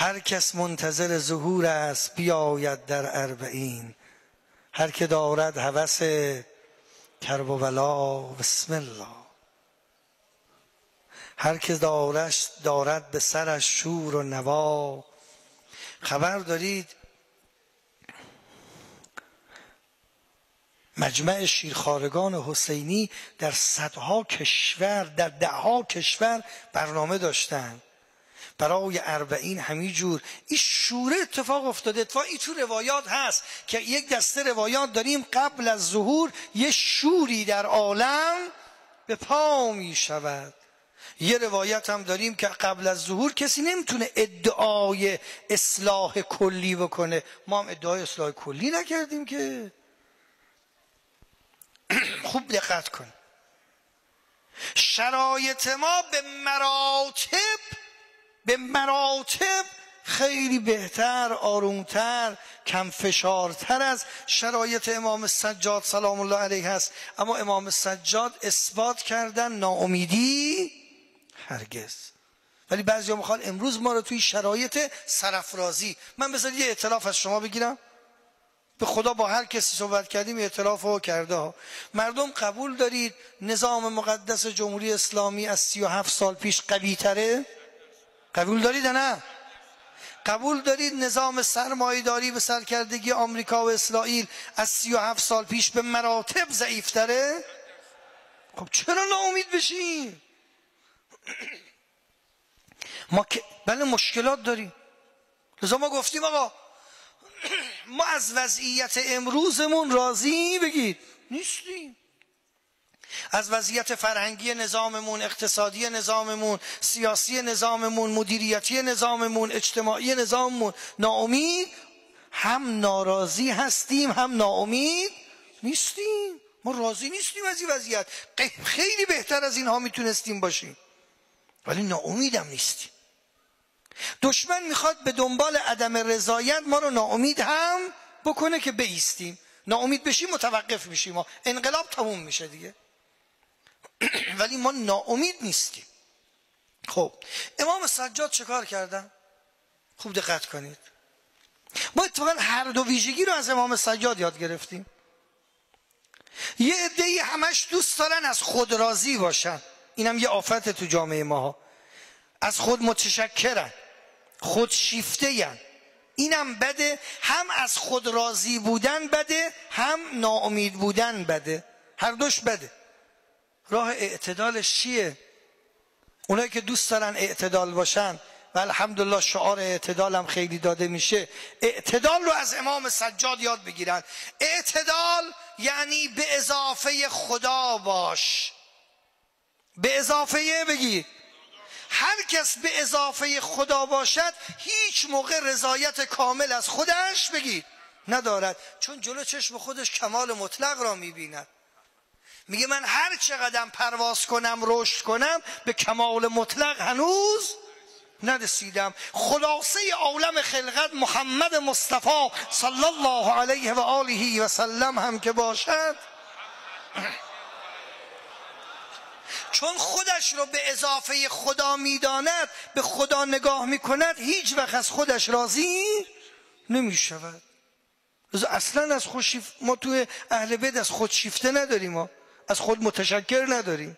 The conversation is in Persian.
هر کس منتظر ظهور است بیاید در اربعین. هر که دارد هوس کرب و بلا بسم الله. هر که دارش دارد به سرش شور و نوا. خبر دارید مجمع شیرخارگان حسینی در صدها کشور در دهها کشور برنامه داشتند برای اربعین همینجور این شوره اتفاق افتاده. اتفاق این تو روایات هست که یک دسته روایات داریم قبل از ظهور یه شوری در عالم به پا می شود یه روایت هم داریم که قبل از ظهور کسی نمی‌تونه ادعای اصلاح کلی بکنه. ما هم ادعای اصلاح کلی نکردیم که. خوب دقت کن. شرایط ما به مراتب به مراتب خیلی بهتر آرومتر کم فشارتر از شرایط امام سجاد سلام الله علیه هست. اما امام سجاد اثبات کردن ناامیدی هرگز. ولی بعضی می‌خوان امروز ما رو توی شرایط سرفرازی من بذار یه اعتراف از شما بگیرم. به خدا با هر کسی صحبت کردیم اعتراف رو کرده مردم قبول دارید نظام مقدس جمهوری اسلامی از سی و هفت سال پیش قوی تره؟ قبول دارید نه؟ قبول دارید نظام سرمایهداری به سرکردگی آمریکا و اسرائیل از سی و هفت سال پیش به مراتب ضعیفتره؟ خب چرا ناامید بشین؟ ما که بله مشکلات داریم. لذا ما گفتیم آقا ما از وضعیت امروزمون راضی بگید. نیستیم. از وضعیت فرهنگی نظاممون اقتصادی نظاممون سیاسی نظاممون مدیریتی نظاممون اجتماعی نظاممون ناامید؟ هم ناراضی هستیم هم ناامید نیستیم. ما راضی نیستیم از این وضعیت. خیلی بهتر از اینها می‌تونستیم باشیم. ولی ناامیدم نیستیم. دشمن می‌خواد به دنبال عدم رضایت ما رو ناامید هم بکنه که بیستیم ناامید بشیم متوقف میشیم. انقلاب تموم میشه دیگه. ولی ما ناامید نیستیم. خب امام سجاد چه کار کردن؟ خوب دقت کنید. ما اتفاقا هر دو ویژگی رو از امام سجاد یاد گرفتیم. یه عده همش دوست دارن از خود راضی باشن. اینم یه آفت تو جامعه ما از خود متشکرن. خود شیفته ین. اینم بده هم از خود راضی بودن بده هم ناامید بودن بده. هر دوش بده. راه اعتدالش چیه؟ اونایی که دوست دارن اعتدال باشن و الحمدلله شعار اعتدال هم خیلی داده میشه اعتدال رو از امام سجاد یاد بگیرن. اعتدال یعنی به اضافه خدا باش. به اضافه بگی. هر کس به اضافه خدا باشد هیچ موقع رضایت کامل از خودش بگید ندارد. چون جلو چشم خودش کمال مطلق را می‌بیند. میگه من هر چقدر پرواز کنم رشد کنم به کمال مطلق هنوز نرسیدم. خلاصه عالم خلقت محمد مصطفی صلی الله علیه و آله و سلم هم که باشد. چون خودش رو به اضافه خدا می‌داند به خدا نگاه می‌کند هیچ وقت از خودش راضی نمی‌شود. اصلا از خودشیف ما توی اهل بیت از خودشیفته نداریم ما. از خود متشکر نداریم.